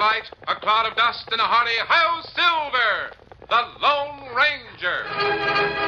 light, a cloud of dust, and a hearty Hi-Yo Silver, the Lone Ranger.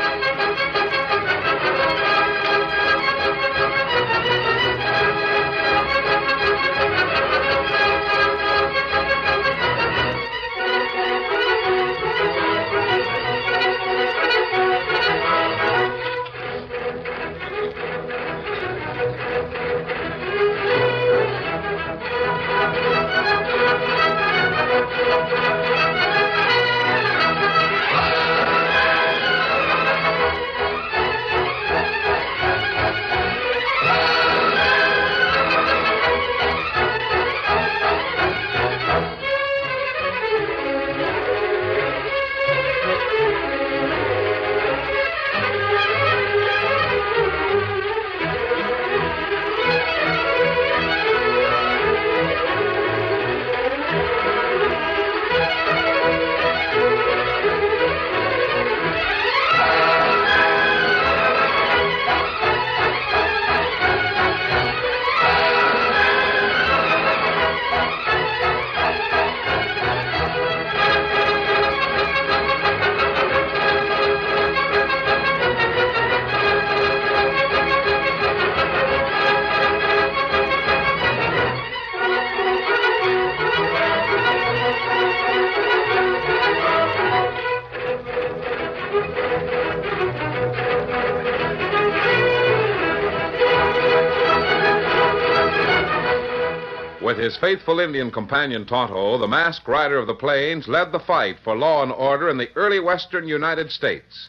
His faithful Indian companion Tonto, the masked rider of the plains led the fight for law and order in the early western United States.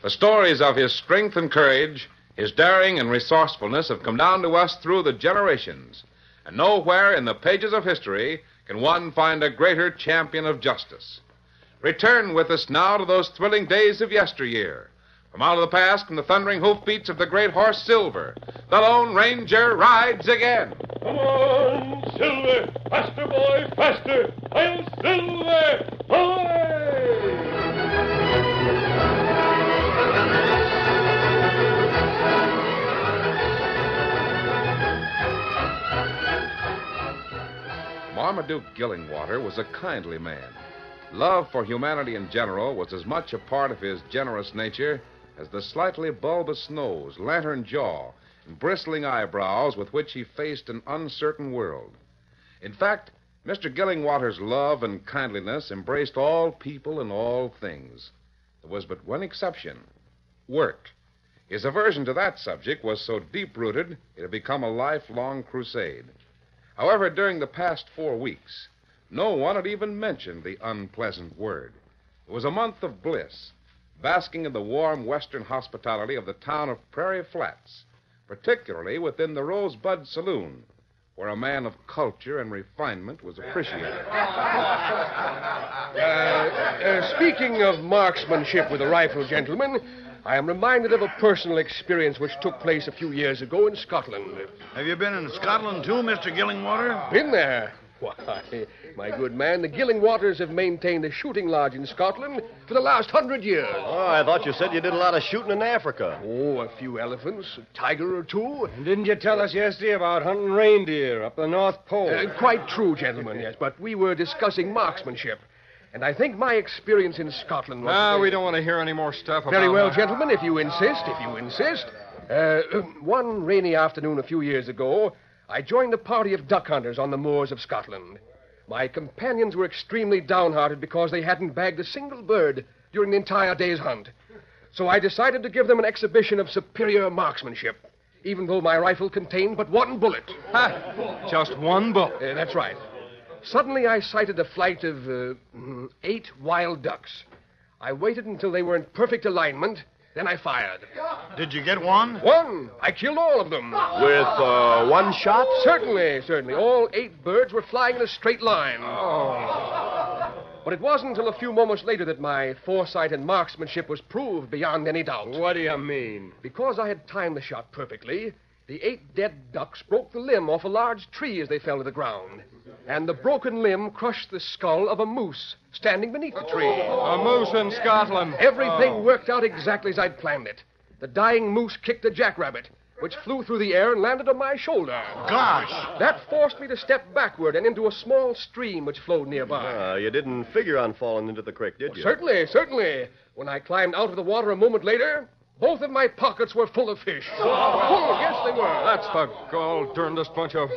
The stories of his strength and courage, his daring and resourcefulness have come down to us through the generations. And nowhere in the pages of history can one find a greater champion of justice. Return with us now to those thrilling days of yesteryear. From out of the past come the thundering hoofbeats of the great horse Silver. The Lone Ranger rides again. Come on, Silver! Faster, boy, faster! I'll Silver! Away! Marmaduke Gillingwater was a kindly man. Love for humanity in general was as much a part of his generous nature as the slightly bulbous nose, lantern jaw, and bristling eyebrows with which he faced an uncertain world. In fact, Mr. Gillingwater's love and kindliness embraced all people and all things. There was but one exception work. His aversion to that subject was so deep rooted it had become a lifelong crusade. However, during the past four weeks, no one had even mentioned the unpleasant word. It was a month of bliss, basking in the warm western hospitality of the town of Prairie Flats, particularly within the Rosebud Saloon, where a man of culture and refinement was appreciated. Uh, uh, speaking of marksmanship with a rifle, gentlemen, I am reminded of a personal experience which took place a few years ago in Scotland. Have you been in Scotland too, Mr. Gillingwater? Been there? Why, my good man, the Gillingwaters have maintained a shooting lodge in Scotland for the last hundred years. Oh, I thought you said you did a lot of shooting in Africa. Oh, a few elephants, a tiger or two. And Didn't you tell us yesterday about hunting reindeer up the North Pole? Uh, quite true, gentlemen, yes, but we were discussing marksmanship. And I think my experience in Scotland was. Ah, we don't want to hear any more stuff about Very well, that. gentlemen, if you insist, if you insist. Uh, one rainy afternoon a few years ago, I joined a party of duck hunters on the moors of Scotland. My companions were extremely downhearted because they hadn't bagged a single bird during the entire day's hunt. So I decided to give them an exhibition of superior marksmanship, even though my rifle contained but one bullet. Ha! Just one bullet. Uh, that's right. Suddenly, I sighted a flight of uh, eight wild ducks. I waited until they were in perfect alignment, then I fired. Did you get one? One! I killed all of them. With uh, one shot? Certainly, certainly. All eight birds were flying in a straight line. Oh. But it wasn't until a few moments later that my foresight and marksmanship was proved beyond any doubt. What do you mean? Because I had timed the shot perfectly, the eight dead ducks broke the limb off a large tree as they fell to the ground. And the broken limb crushed the skull of a moose standing beneath the tree. A moose in Scotland. Everything Oh. worked out exactly as I'd planned it. The dying moose kicked a jackrabbit, which flew through the air and landed on my shoulder. Gosh. That forced me to step backward and into a small stream which flowed nearby. Uh, you didn't figure on falling into the creek, did you? Certainly, certainly. When I climbed out of the water a moment later, both of my pockets were full of fish. Oh, yes, they were. That's the gall darndest bunch of.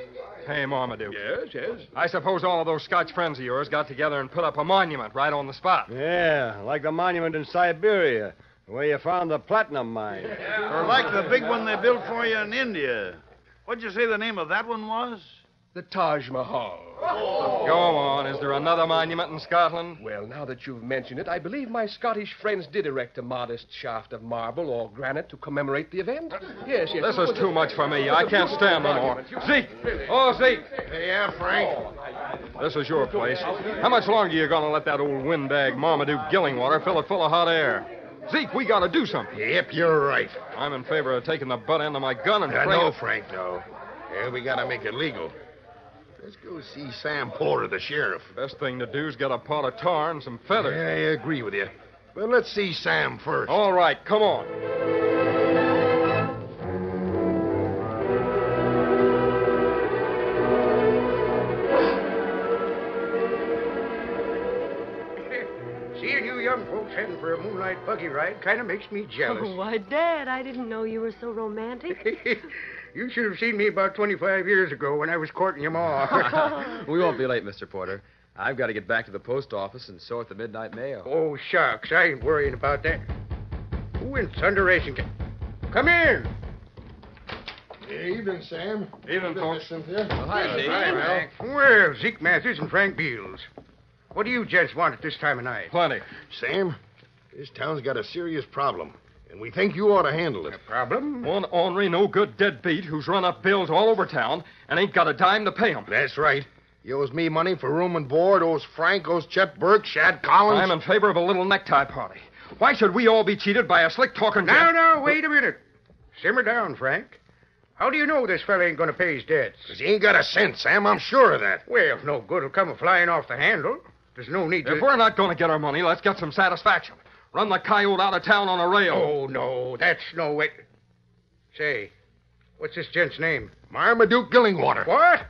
Hey, Marmaduke. Yes, yes. I suppose all of those Scotch friends of yours got together and put up a monument right on the spot. Yeah, like the monument in Siberia, where you found the platinum mine. Or like the big one they built for you in India. What'd you say the name of that one was? The Taj Mahal. Go on. Is there another monument in Scotland? Well, now that you've mentioned it, I believe my Scottish friends did erect a modest shaft of marble or granite to commemorate the event. Yes, yes. This is too much for me. I can't stand no more. Zeke! Oh, Zeke! Yeah, Frank. This is your place. How much longer are you gonna let that old windbag Marmaduke Gillingwater fill it full of hot air? Zeke, we gotta do something. Yep, you're right. I'm in favor of taking the butt end of my gun and uh, I bring know, it- Frank, no. Yeah, we gotta make it legal. Let's go see Sam Porter, the sheriff. Best thing to do is get a pot of tar and some feathers. Yeah, I agree with you. But let's see Sam first. All right, come on. Seeing you young folks heading for a moonlight buggy ride kind of makes me jealous. Oh, why, Dad, I didn't know you were so romantic. you should have seen me about 25 years ago when I was courting your ma. we won't be late, Mr. Porter. I've got to get back to the post office and sort the midnight mail. oh, shucks. I ain't worrying about that. Who in thunder racing can... Come in. Yeah, evening, Sam. Evening, folks. Cynthia. hi, Zeke. Hi, Well, Zeke Matthews and Frank Beals. What do you gents want at this time of night? Plenty. Sam, this town's got a serious problem, and we think you ought to handle it. Problem? One ornery, no good deadbeat who's run up bills all over town and ain't got a dime to pay 'em. That's right. He owes me money for room and board, owes Frank, owes Chet Burke, Shad Collins. I'm in favor of a little necktie party. Why should we all be cheated by a slick talking Now, gent? now, wait a minute. Simmer down, Frank. How do you know this fella ain't going to pay his debts? 'Cause he ain't got a cent, Sam. I'm sure of that. Well, no good will come flying off the handle. There's no need to... If we're not going to get our money, let's get some satisfaction. Run the coyote out of town on a rail. Oh, no, that's no way. Say, what's this gent's name? Marmaduke Gillingwater. What?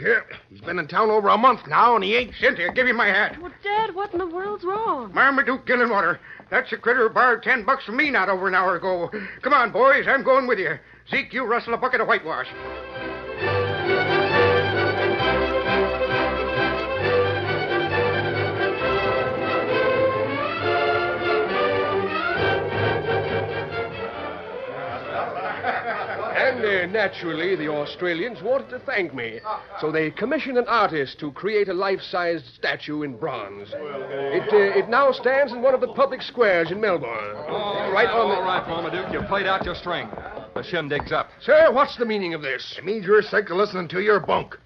Yeah, he's been in town over a month now, and he ain't. Cynthia, give him my hat. well, Dad, what in the world's wrong? Marmaduke Gillingwater. That's a critter who borrowed ten bucks from me not over an hour ago. Come on, boys, I'm going with you. Zeke, you rustle a bucket of whitewash. And naturally, the Australians wanted to thank me. So they commissioned an artist to create a life sized statue in bronze. It, uh, it now stands in one of the public squares in Melbourne. right on the. All right, Marmaduke, you've played out your string. The shindig's up. Sir, what's the meaning of this? It means you're sick of listening to your bunk.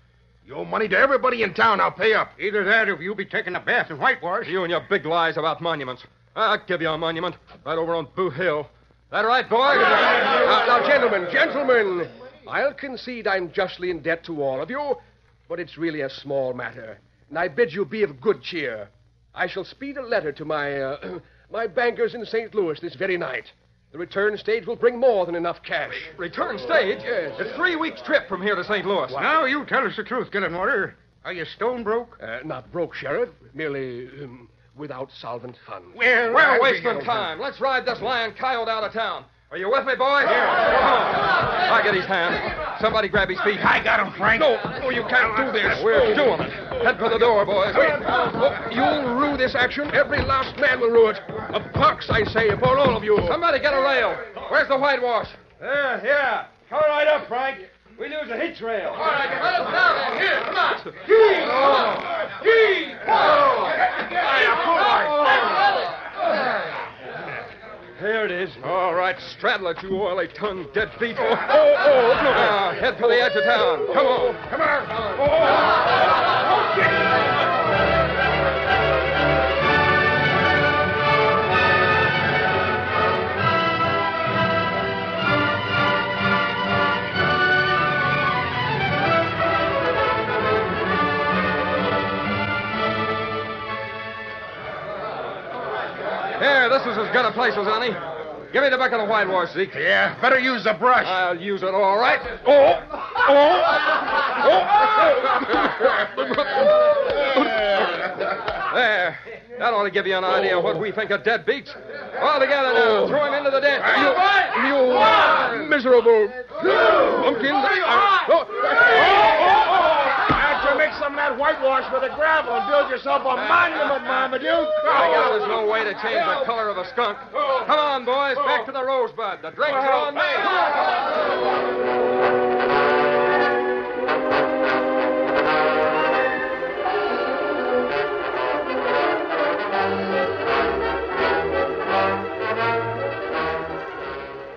You owe money to everybody in town. I'll pay up. Either that or you'll be taking a bath in whitewash. You and your big lies about monuments. I'll give you a monument right over on Boot Hill. That right, boy? Now, now, gentlemen, gentlemen, I'll concede I'm justly in debt to all of you, but it's really a small matter, and I bid you be of good cheer. I shall speed a letter to my uh, my bankers in St. Louis this very night. The return stage will bring more than enough cash. Return stage? Yes. It's three weeks' trip from here to St. Louis. Now you tell us the truth, Gillingwater. Are you stone broke? Uh, not broke, Sheriff, merely um, without solvent funds. Well, We're I'll wasting be- time. Let's ride this lion coyote out of town. Are you with me, boys? Here. Come on. I get his hand. Somebody grab his feet. I got him, Frank. No, no, you can't do this. We're doing it. Head for the door, boys. Oh, you'll rue this action. Every last man will rue it. A pox, I say, upon all of you. Somebody get a rail. Where's the whitewash? Yeah, here. Come right up, Frank. We lose a hitch rail. All right, let us down here. Come on. Here it is. All right, straddle it, you oily tongued deadbeat. Oh, oh, oh. Now, ah. head for the edge of town. Come on. Come on. Here, this is as good a place as any. Give me the bucket of the whitewash, Zeke. Yeah, better use the brush. I'll use it all right. Oh! oh, oh. There. That ought to give you an idea of what we think of deadbeats. All together now. Oh. Throw him into the ditch. You miserable pumpkin. After mix some of that whitewash with the gravel and build yourself a monument, Marmaduke. By God, there's no way to change the color of a skunk. Come on, boys. Back to the rosebud. The drinks are on me.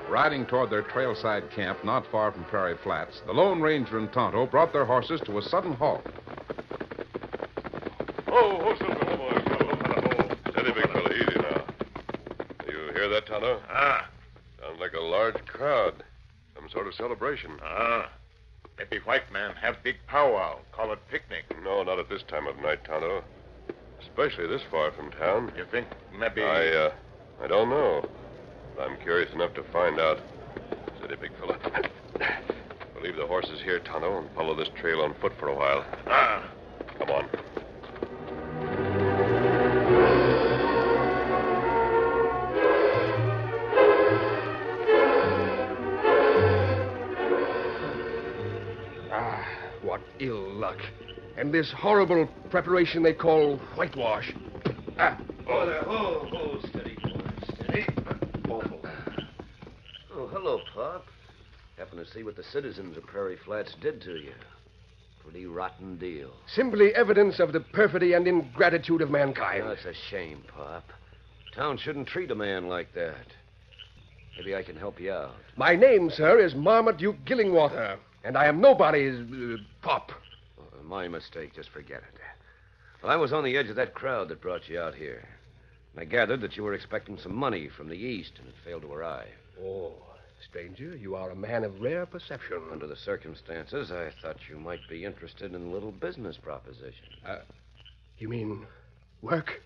Riding toward their trailside camp not far from Prairie Flats, the Lone Ranger and Tonto brought their horses to a sudden halt. Oh, oh, Silver, oh, boy. Oh, oh, Steady, big fella. Easy now. You hear that, Tonto? Ah, Sounds like a large crowd. Some sort of celebration. ah. Maybe white man have big powwow. Call it picnic. No, not at this time of night, Tonto. Especially this far from town. You think maybe... I, uh, I don't know. But I'm curious enough to find out. Steady, big fella. We'll leave the horses here, Tonto, and follow this trail on foot for a while. Ah. Come on. And this horrible preparation they call whitewash. Ah, Oh, there. Oh, oh, steady, boy. Steady. Oh. Oh, hello, Pop. Happen to see what the citizens of Prairie Flats did to you. Pretty rotten deal. simply evidence of the perfidy and ingratitude of mankind. That's a shame, Pop. Town shouldn't treat a man like that. Maybe I can help you out. My name, sir, is Marmaduke Gillingwater, and I am nobody's uh, pop. My mistake. Just forget it. Well, I was on the edge of that crowd that brought you out here. And I gathered that you were expecting some money from the east, and it failed to arrive. Oh, stranger, you are a man of rare perception. Under the circumstances, I thought you might be interested in a little business proposition. Uh, you mean work?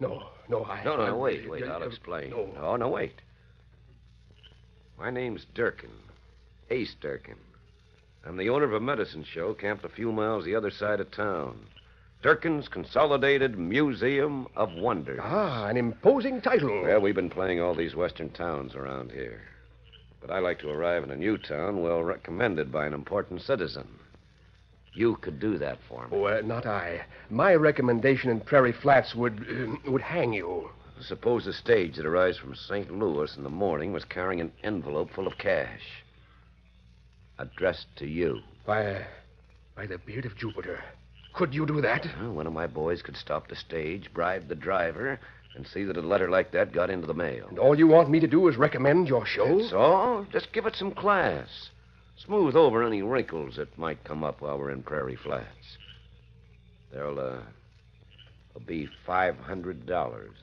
No, no, I. No, no, no, wait, wait. I'll explain. No. No, no, wait. My name's Durkin. Ace Durkin. I'm the owner of a medicine show camped a few miles the other side of town. Durkin's Consolidated Museum of Wonders. Ah, an imposing title. Well, we've been playing all these western towns around here. But I like to arrive in a new town well recommended by an important citizen. You could do that for me. Oh, uh, not I. My recommendation in Prairie Flats would uh, would hang you. Suppose a stage that arrives from St. Louis in the morning was carrying an envelope full of cash. Addressed to you. By, by the beard of Jupiter. Could you do that? Well, one of my boys could stop the stage, bribe the driver, and see that a letter like that got into the mail. And all you want me to do is recommend your show? That's all. Just give it some class. Smooth over any wrinkles that might come up while we're in Prairie Flats. There'll, uh, there'll be $500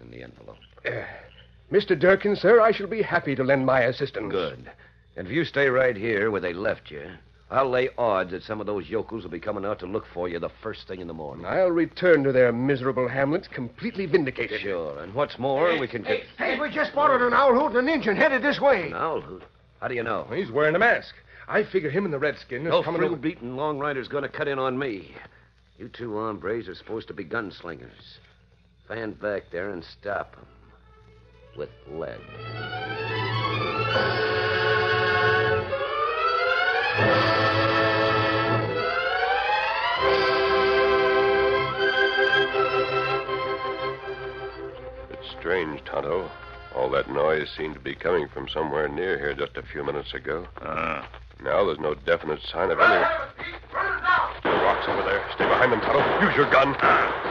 in the envelope. Uh, Mr. Durkin, sir, I shall be happy to lend my assistance. Good. And if you stay right here where they left you, I'll lay odds that some of those yokels will be coming out to look for you the first thing in the morning. I'll return to their miserable hamlets completely vindicated. Sure. And what's more, we can get. Hey, we just spotted an owl hooting an engine headed this way. An owl hoot? How do you know? He's wearing a mask. I figure him and the redskin is No coming fruit over. beating long rider's going to cut in on me. You two hombres are supposed to be gunslingers. Stand back there and stop stop 'em with lead. It's strange, Tonto. All that noise seemed to be coming from somewhere near here just a few minutes ago. Ah. Now there's no definite sign of any. The rocks over there. Stay behind them, Tonto. Use your gun. The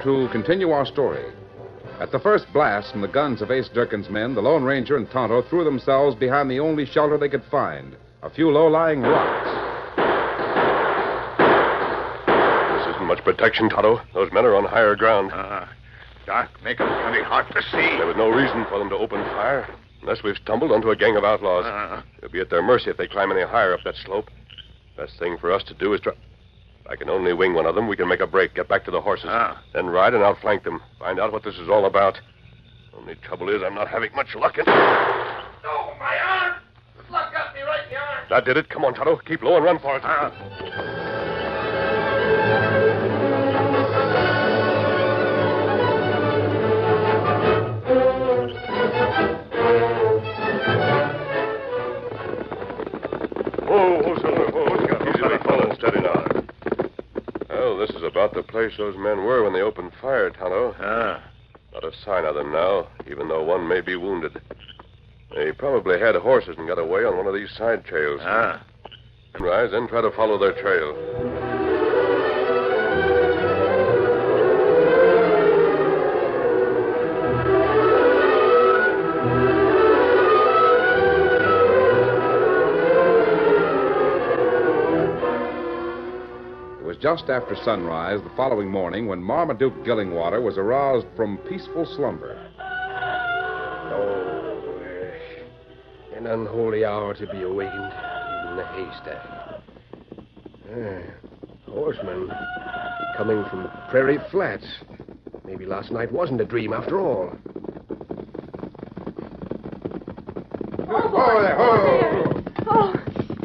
To continue our story. At the first blast from the guns of Ace Durkin's men, the Lone Ranger and Tonto threw themselves behind the only shelter they could find a few low lying rocks. This isn't much protection, Tonto. Those men are on higher ground. Uh, dark make 'em plenty hard to see. There was no reason for them to open fire unless we've stumbled onto a gang of outlaws. Uh, We'll be at their mercy if they climb any higher up that slope. Best thing for us to do is try. If I can only wing one of them, we can make a break, get back to the horses. Ah. Then ride and outflank them. Find out what this is all about. Only trouble is, I'm not having much luck in. oh, my arm! The luck got me right in the arm. That did it. Come on, Tonto. Keep low and run for it. Ah. Place those men were when they opened fire, Tonto. Ah. Not a sign of them now, even though one may be wounded. They probably had horses and got away on one of these side trails. Ah. Rise, then try to follow their trail. Just after sunrise the following morning when Marmaduke Gillingwater was aroused from peaceful slumber. Oh, eh, an unholy hour to be awakened, in the haystack. Ah, horsemen coming from Prairie Flats. Maybe last night wasn't a dream after all. Oh, there. Oh. Oh,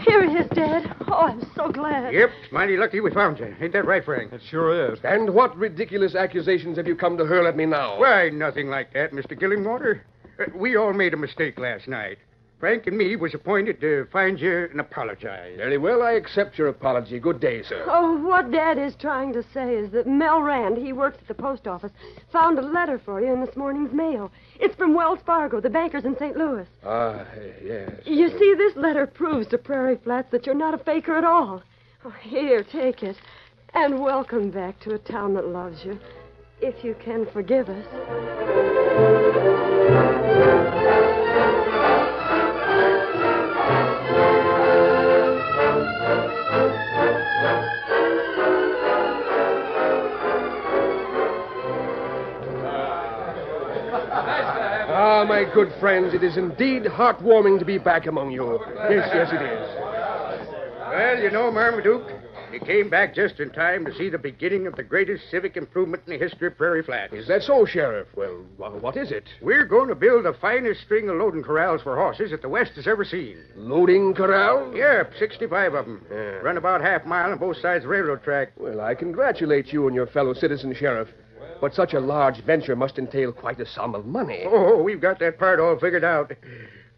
here he is, Dad. Oh, I'm so glad. Yep, it's mighty lucky we found you. Ain't that right, Frank? It sure is. And what ridiculous accusations have you come to hurl at me now? Why, nothing like that, Mr. Gillingwater. Uh, we all made a mistake last night. Frank and me was appointed to find you and apologize. Very well, I accept your apology. Good day, sir. Oh, what Dad is trying to say is that Mel Rand, he works at the post office, found a letter for you in this morning's mail. It's from Wells Fargo, the bankers in St. Louis. Ah, yes. You see, this letter proves to Prairie Flats that you're not a faker at all. Oh, here, take it. And welcome back to a town that loves you. If you can forgive us. Good friends, it is indeed heartwarming to be back among you. Yes, yes, it is. Well, you know, Marmaduke, you came back just in time to see the beginning of the greatest civic improvement in the history of Prairie Flats. Is that so, Sheriff? Well, what is it? We're going to build the finest string of loading corrals for horses that the West has ever seen. Loading corrals? Yep, 65 of them. Run about half mile on both sides of the railroad track. Well, I congratulate you and your fellow citizen, Sheriff. But such a large venture must entail quite a sum of money. Oh, we've got that part all figured out.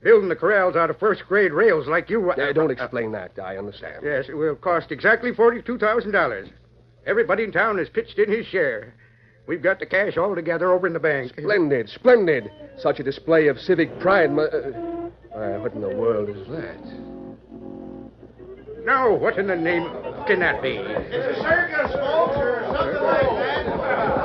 Building the corrals out of first grade rails like you. Uh, don't explain that. I understand. Yes, it will cost exactly $42,000. Everybody in town has pitched in his share. We've got the cash all together over in the bank. Splendid, splendid. Such a display of civic pride. Mu- uh, uh, what in the world is that? Now, what in the name can that be? It's a circus, folks, or something like Filled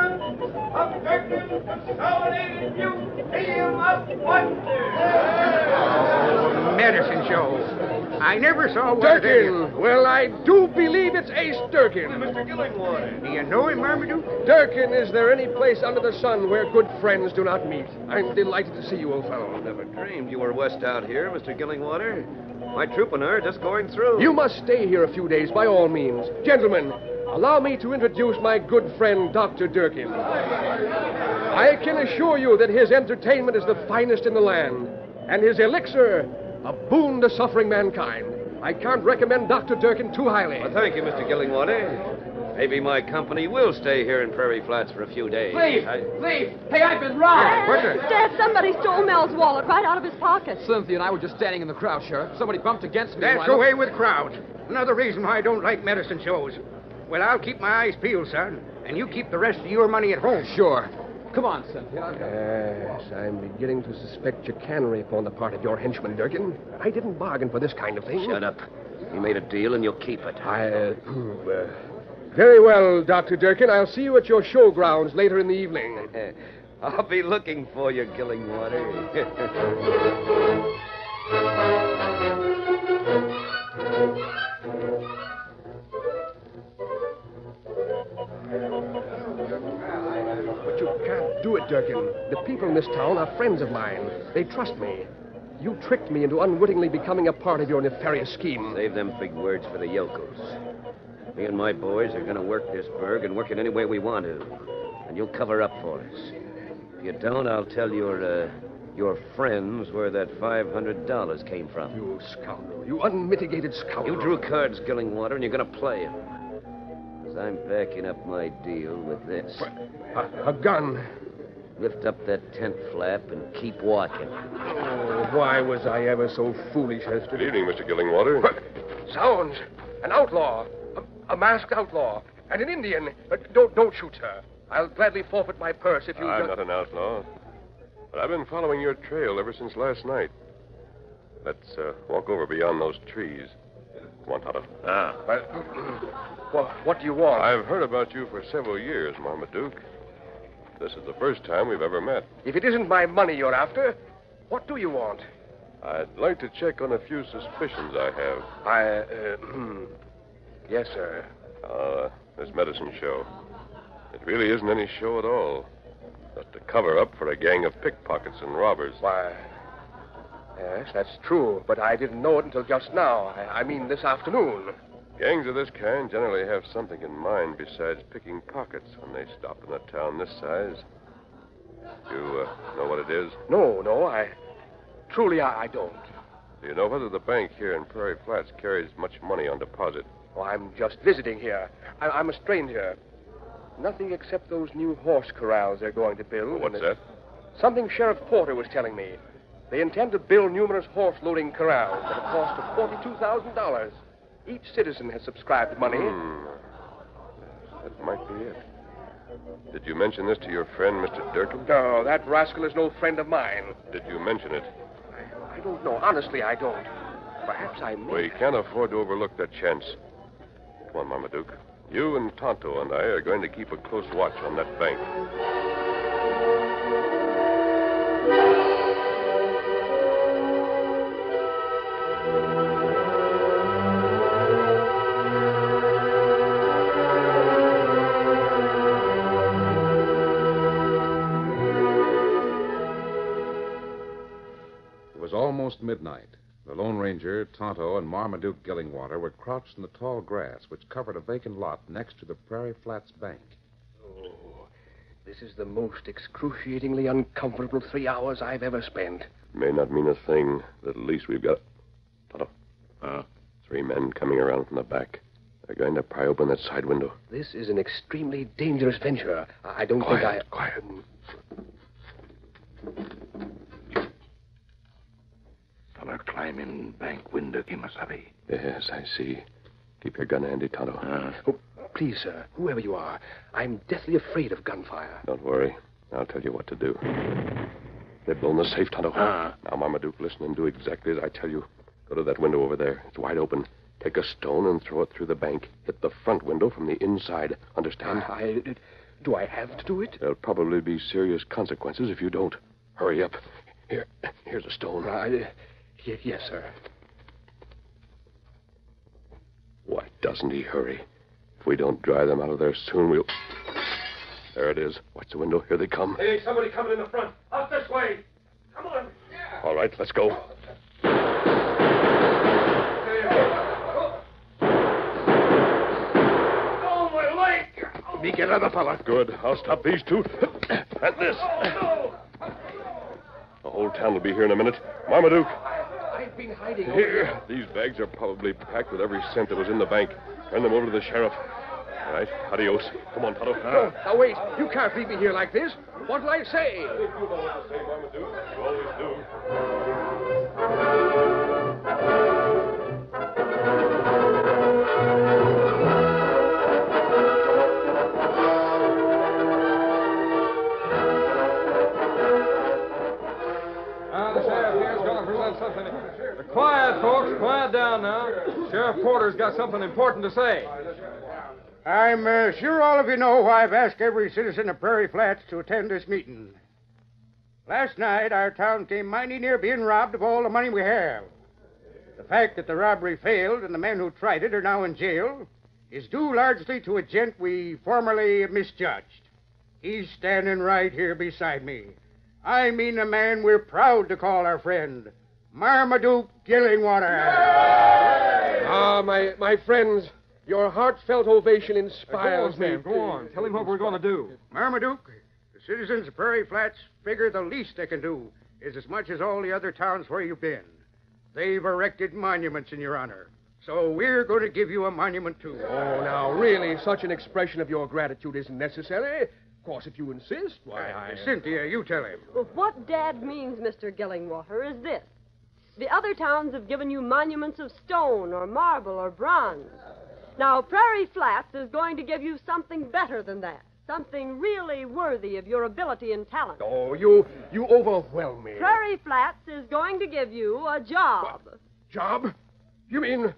wagons contain the fearless of Durkin's Consolidated Museum of Wonder. Medicine show. I never saw one Durkin! Well, I do believe it's Ace Durkin. Mr. Gillingwater. Do you know him, Marmaduke? Durkin, is there any place under the sun where good friends do not meet? I'm delighted to see you, old fellow. Never dreamed you were west out here, Mr. Gillingwater. My troop and I are just going through. You must stay here a few days, by all means. Gentlemen, allow me to introduce my good friend, Dr. Durkin. I can assure you that his entertainment is the finest in the land, and his elixir, a boon to suffering mankind. I can't recommend Dr. Durkin too highly. Well, thank you, Mr. Gillingwater. Maybe my company will stay here in Prairie Flats for a few days. Leave! I- Leave! Hey, I've been robbed! Dad, somebody stole Mel's wallet right out of his pocket. Cynthia and I were just standing in the crowd, Sheriff. Somebody bumped against me. That's and I the way with crowds. Another reason why I don't like medicine shows. Well, I'll keep my eyes peeled, son, and you keep the rest of your money at home. Sure. Come on, Cynthia. Yes, I'm beginning to suspect chicanery upon the part of your henchman, Durkin. I didn't bargain for this kind of thing. Shut up. You made a deal and you'll keep it. I. Uh, uh, very well, Dr. Durkin. I'll see you at your showgrounds later in the evening. I'll be looking for you, Gillingwater. Durkin. The people in this town are friends of mine. They trust me. You tricked me into unwittingly becoming a part of your nefarious scheme. Save them big words for the yokels. Me and my boys are going to work this burg and work it any way we want to. And you'll cover up for us. If you don't, I'll tell your, uh, your friends where that $500 came from. You scoundrel. You unmitigated scoundrel. You drew cards, Gillingwater, and you're going to play them. Because I'm backing up my deal with this. A, a gun. Lift up that tent flap and keep watching. Oh, why was I ever so foolish as to... Good evening, Mr. Gillingwater. Sounds. An outlaw. A, a masked outlaw. And an Indian. Uh, don't, don't shoot, sir. I'll gladly forfeit my purse if you... I'm not an outlaw. But I've been following your trail ever since last night. Let's uh, walk over beyond those trees. Come on, Tonto. Ah. Well, what do you want? I've heard about you for several years, Marmaduke. This is the first time we've ever met. If it isn't my money you're after, what do you want? I'd like to check on a few suspicions I have. I, uh, yes, sir. Uh, this medicine show. It really isn't any show at all. Just a cover up for a gang of pickpockets and robbers. Why, yes, that's true, but I didn't know it until just now. I, I mean, this afternoon. Gangs of this kind generally have something in mind besides picking pockets when they stop in a town this size. You uh, know what it is? No, no, I. Truly, I, I don't. Do you know whether the bank here in Prairie Flats carries much money on deposit? Oh, I'm just visiting here. I, I'm a stranger. Nothing except those new horse corrals they're going to build. What's that? Something Sheriff Porter was telling me. They intend to build numerous horse loading corrals at a cost of $42,000. Each citizen has subscribed money. Hmm. That might be it. Did you mention this to your friend, Mr. Durkin? No, that rascal is no friend of mine. Did you mention it? I, I don't know. Honestly, I don't. Perhaps I may. We can't afford to overlook that chance. Come on, Marmaduke. You and Tonto and I are going to keep a close watch on that bank. Tonto, and Marmaduke Gillingwater were crouched in the tall grass which covered a vacant lot next to the Prairie Flats Bank. Oh, this is the most excruciatingly uncomfortable three hours I've ever spent. May not mean a thing, but at least we've got. Tonto. Uh, three men coming around from the back. They're going to pry open that side window. This is an extremely dangerous venture. I don't Quiet, think I. Quiet. Fella climb in bank window, Kemo Sabe. Yes, I see. Keep your gun handy, Tonto. Ah. Oh, please, sir, whoever you are, I'm deathly afraid of gunfire. Don't worry. I'll tell you what to do. They've blown the safe, Tonto. Ah. Now, Marmaduke, listen and do exactly as I tell you. Go to that window over there. It's wide open. Take a stone and throw it through the bank. Hit the front window from the inside. Understand? Ah, I. Do I have to do it? There'll probably be serious consequences if you don't. Hurry up. Here, here's a stone. Ah, I, y- yes, sir. Why doesn't he hurry? If we don't drive them out of there soon, we'll. There it is. Watch the window. Here they come. Hey, somebody coming in the front. Out this way. Come on. All right, let's go. Oh, my leg. Me get other fella. Good. I'll stop these two. And this. Oh, the whole town will be here in a minute. Marmaduke, Hiding. here. These bags are probably packed with every cent that was in the bank. Turn them over to the sheriff. All right. Adios. Come on, Tonto. Oh, now, wait. You can't leave me here like this. What'll I say? You always do. Something. Quiet, folks. Quiet down now. Sheriff Porter's got something important to say. I'm uh, sure all of you know why I've asked every citizen of Prairie Flats to attend this meeting. Last night, our town came mighty near being robbed of all the money we have. The fact that the robbery failed and the men who tried it are now in jail is due largely to a gent we formerly misjudged. He's standing right here beside me. I mean a man we're proud to call our friend, Marmaduke Gillingwater. Ah, my, my friends, your heartfelt ovation inspires go on, me. Go on. Tell him what we're going to do. Marmaduke, the citizens of Prairie Flats figure the least they can do is as much as all the other towns where you've been. They've erected monuments in your honor. So we're going to give you a monument, too. Oh, now, really, such an expression of your gratitude isn't necessary. Of course, if you insist, why, I... Cynthia, you tell him. Well, what Dad means, Mr. Gillingwater, is this. The other towns have given you monuments of stone or marble or bronze. Now, Prairie Flats is going to give you something better than that. Something really worthy of your ability and talent. Oh, you, you overwhelm me. Prairie Flats is going to give you a job. Job? You mean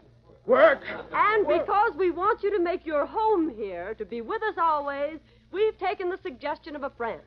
work? And because we want you to make your home here, to be with us always, we've taken the suggestion of a friend.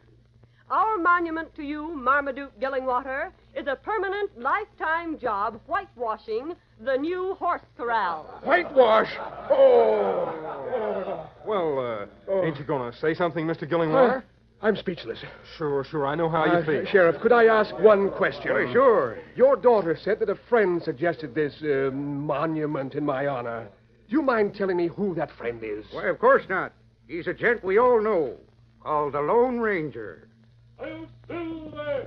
Our monument to you, Marmaduke Gillingwater, is a permanent, lifetime job whitewashing the new horse corral. Whitewash? Oh. Well, uh, ain't you going to say something, Mr. Gillingwater? I'm speechless. Sure, sure. I know how Uh, you feel. Sheriff, could I ask one question? Why, sure. Your daughter said that a friend suggested this uh, monument in my honor. Do you mind telling me who that friend is? Why, of course not. He's a gent we all know, called the Lone Ranger. The